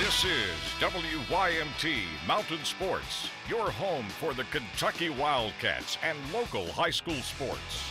This is WYMT Mountain Sports, your home for the Kentucky Wildcats and local high school sports.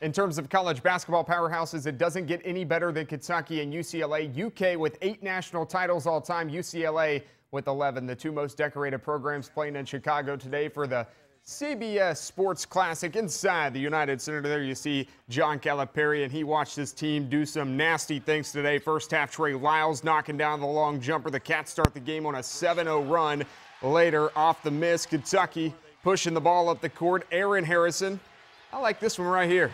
In terms of college basketball powerhouses, it doesn't get any better than Kentucky and UCLA. UK with eight national titles all time, UCLA with 11. The two most decorated programs playing in Chicago today for the CBS Sports Classic inside the United Center. There you see John Calipari, and he watched his team do some nasty things today. First half, Trey Lyles knocking down the long jumper. The Cats start the game on a 7 0 run. Later, off the miss, Kentucky pushing the ball up the court. Aaron Harrison. I like this one right here.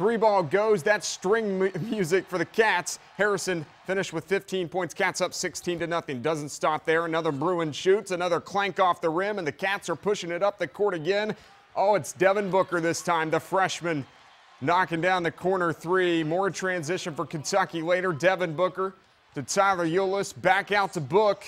Three ball goes. That's string music for the Cats. Harrison finished with 15 points. Cats up 16 to nothing. Doesn't stop there. Another Bruin shoots. Another clank off the rim, and the Cats are pushing it up the court again. Oh, it's Devin Booker this time, the freshman, knocking down the corner three. More transition for Kentucky later. Devin Booker to Tyler Ulis. Back out to Book.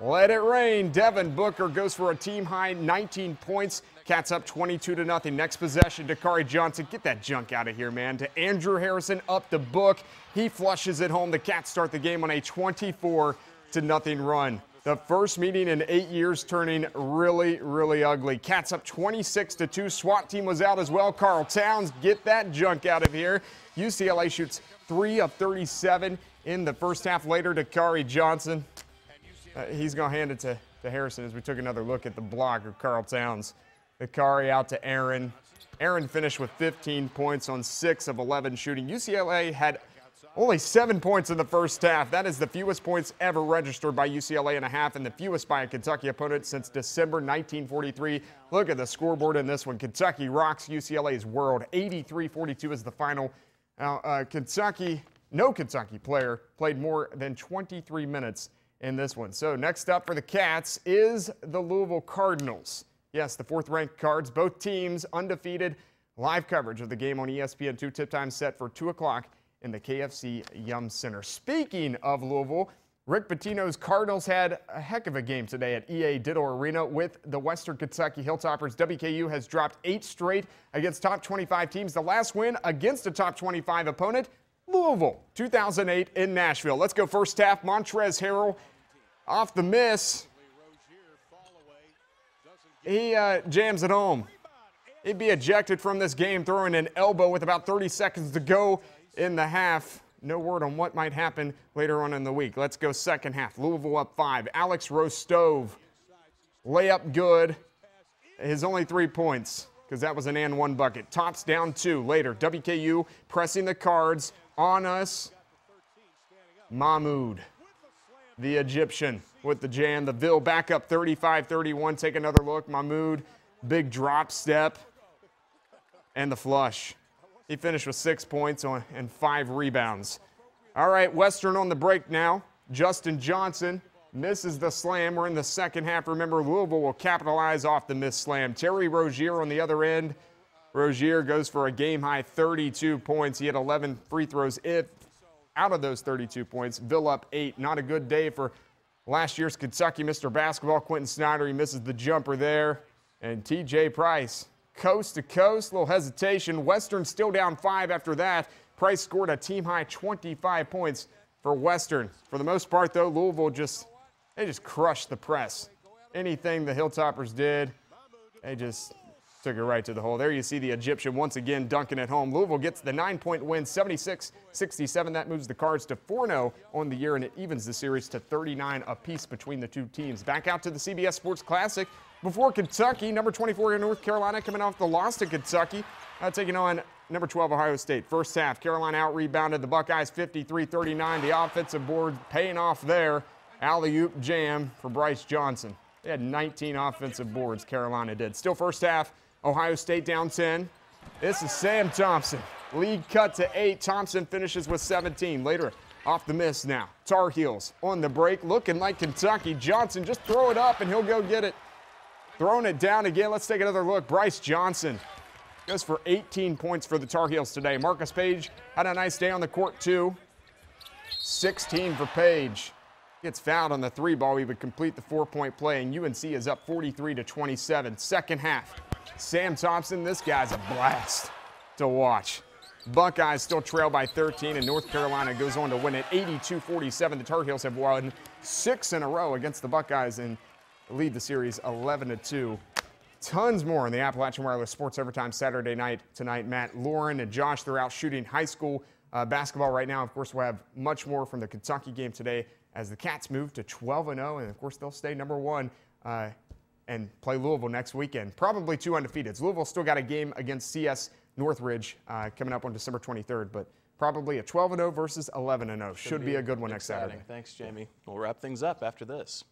Let it rain. Devin Booker goes for a team high 19 points. Cats up 22 to nothing. Next possession, Dakari Johnson. Get that junk out of here, man. To Andrew Harrison up the book. He flushes it home. The Cats start the game on a 24 to nothing run. The first meeting in eight years turning really, really ugly. Cats up 26 to 2. SWAT team was out as well. Karl Towns, get that junk out of here. UCLA shoots 3 of 37 in the first half. Later, to Dakari Johnson. Uh, he's going to hand it to, to Harrison as we took another look at the block of Karl Towns. Dakari out to Aaron. Aaron finished with 15 points on 6 of 11 shooting. UCLA had only 7 points in the first half. That is the fewest points ever registered by UCLA in a half and the fewest by a Kentucky opponent since December 1943. Look at the scoreboard in this one. Kentucky rocks UCLA's world. 83-42 is the final. Now, uh, Kentucky, no Kentucky player played more than 23 minutes in this one. So next up for the Cats is the Louisville Cardinals. Yes, the fourth ranked Cards, both teams undefeated. Live coverage of the game on ESPN2 tip time set for 2 o'clock in the KFC Yum Center. Speaking of Louisville, Rick Pitino's Cardinals had a heck of a game today at EA Diddle Arena with the Western Kentucky Hilltoppers. WKU has dropped eight straight against top 25 teams. The last win against a top 25 opponent, Louisville, 2008 in Nashville. Let's go first half. Montrezl Harrell off the miss. He uh, jams it home. He'd be ejected from this game throwing an elbow with about 30 seconds to go in the half. No word on what might happen later on in the week. Let's go second half. Louisville up five. Alex Rostov, layup good. His only three points because that was an and one bucket. Tops down two. Later, WKU pressing the cards on us. Mahmoud, the Egyptian, with the jam. The Ville back up 35 31. Take another look. Mahmoud, big drop step, and the flush. He finished with six points on, and five rebounds. All right, Western on the break now. Justin Johnson misses the slam. We're in the second half. Remember, Louisville will capitalize off the missed slam. Terry Rozier on the other end. Rozier goes for a game high 32 points. He had 11 free throws. If out of those 32 points, Ville up eight. Not a good day for last year's Kentucky Mr. Basketball. Quentin Snider, he misses the jumper there. And TJ Price, coast to coast, little hesitation. Western still down five after that. Price scored a team high 25 points for Western. For the most part, though, Louisville just they just crushed the press. Anything the Hilltoppers did, they just took it right to the hole. There you see the Egyptian once again dunking at home. Louisville gets the nine point win, 76 67. That moves the Cards to 4 0 on the year, and it evens the series to 39 apiece between the two teams. Back out to the CBS Sports Classic before Kentucky, number 24 in North Carolina, coming off the loss to Kentucky, uh, taking on number 12 Ohio State. First half, Carolina out rebounded the Buckeyes 53 39. The offensive board paying off there. Alley oop jam for Brice Johnson. They had 19 offensive boards, Carolina did. Still first half, Ohio State down 10. This is Sam Thompson. Lead cut to eight. Thompson finishes with 17. Later, off the miss now. Tar Heels on the break, looking like Kentucky. Johnson, just throw it up and he'll go get it. Throwing it down again. Let's take another look. Brice Johnson goes for 18 points for the Tar Heels today. Marcus Paige had a nice day on the court, too. 16 for Paige. Gets fouled on the three ball. He would complete the four point play, and UNC is up 43 to 27. Second half. Sam Thompson, this guy's a blast to watch. Buckeyes still trail by 13, and North Carolina goes on to win it 82 47. The Tar Heels have won six in a row against the Buckeyes and lead the series 11 2. Tons more in the Appalachian Wireless Sports Overtime Saturday night tonight. Matt, Lauren, and Josh, they're out shooting high school uh, basketball right now. Of course, we'll have much more from the Kentucky game today as the Cats move to 12 0, and of course, they'll stay number one. Uh, and play Louisville next weekend. Probably two undefeated. Louisville still got a game against CS Northridge uh, coming up on December 23rd, but probably a 12 0 versus 11 0. Should, Should be, be, a good one exciting. next Saturday. Thanks, Jamie. We'll wrap things up after this.